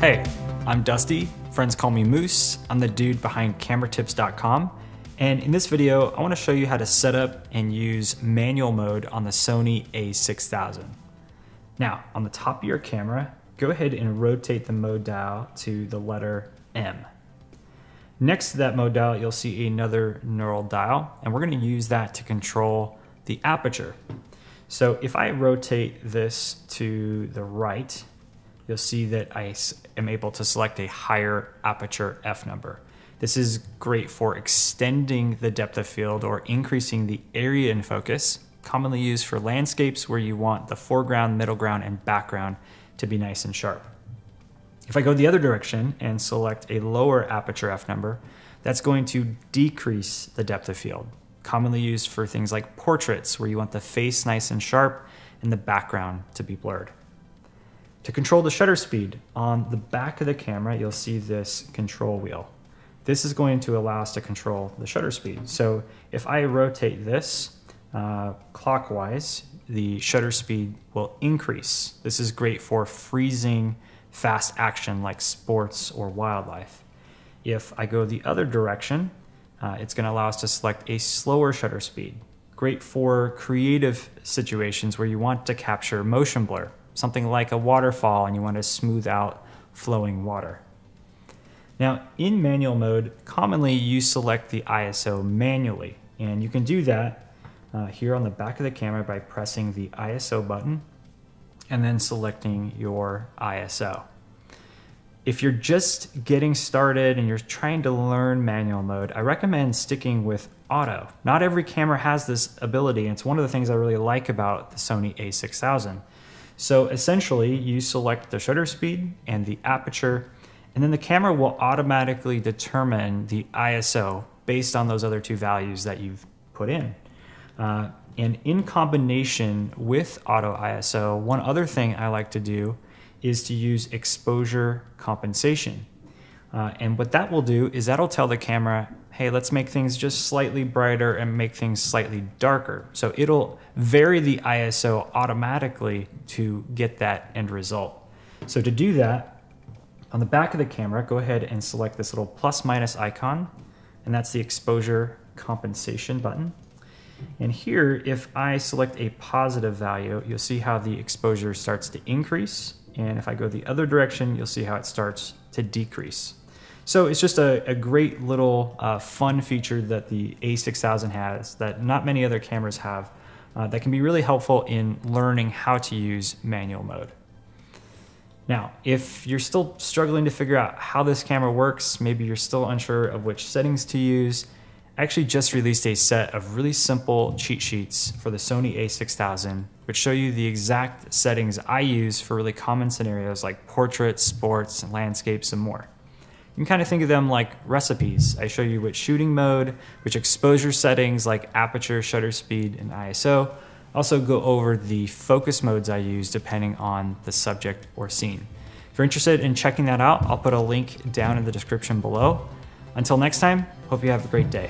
Hey, I'm Dusty. Friends call me Moose. I'm the dude behind cameratips.com. And in this video, I wanna show you how to set up and use manual mode on the Sony a6000. Now, on the top of your camera, go ahead and rotate the mode dial to the letter M. Next to that mode dial, you'll see another knurled dial, and we're gonna use that to control the aperture. So if I rotate this to the right, you'll see that I am able to select a higher aperture f number. This is great for extending the depth of field or increasing the area in focus, commonly used for landscapes where you want the foreground, middle ground, and background to be nice and sharp. If I go the other direction and select a lower aperture f number, that's going to decrease the depth of field, commonly used for things like portraits where you want the face nice and sharp and the background to be blurred. To control the shutter speed, on the back of the camera, you'll see this control wheel. This is going to allow us to control the shutter speed. So if I rotate this uh, clockwise, the shutter speed will increase. This is great for freezing fast action like sports or wildlife. If I go the other direction, uh, it's going to allow us to select a slower shutter speed. Great for creative situations where you want to capture motion blur, something like a waterfall and you want to smooth out flowing water. Now, in manual mode, commonly you select the ISO manually, and you can do that uh, here on the back of the camera by pressing the ISO button and then selecting your ISO. If you're just getting started and you're trying to learn manual mode, I recommend sticking with auto. Not every camera has this ability, and it's one of the things I really like about the Sony a6000. So essentially, you select the shutter speed and the aperture, and then the camera will automatically determine the ISO based on those other two values that you've put in. Uh, and in combination with auto ISO, one other thing I like to do is to use exposure compensation. Uh, and what that will do is that'll tell the camera, hey, let's make things just slightly brighter and make things slightly darker. So it'll vary the ISO automatically to get that end result. So to do that, on the back of the camera, go ahead and select this little plus minus icon, and that's the exposure compensation button. And here, if I select a positive value, you'll see how the exposure starts to increase. And if I go the other direction, you'll see how it starts to decrease. So it's just a, a great little uh, fun feature that the A6000 has that not many other cameras have uh, that can be really helpful in learning how to use manual mode. Now, if you're still struggling to figure out how this camera works, maybe you're still unsure of which settings to use, I actually just released a set of really simple cheat sheets for the Sony a6000, which show you the exact settings I use for really common scenarios like portraits, sports, landscapes, and more. You can kind of think of them like recipes. I show you which shooting mode, which exposure settings like aperture, shutter speed, and ISO. Also go over the focus modes I use depending on the subject or scene. If you're interested in checking that out, I'll put a link down in the description below. Until next time, hope you have a great day.